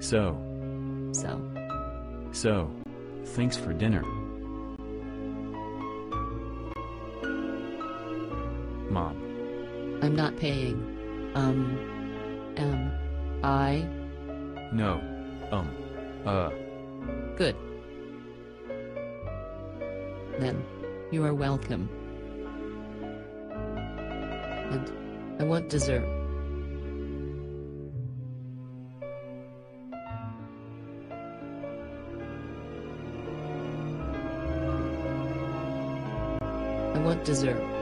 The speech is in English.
So, So, so, thanks for dinner. Mom, I'm not paying. Um, am I? no, um, uh, Good. Then, you are welcome. And, I want dessert. I want dessert.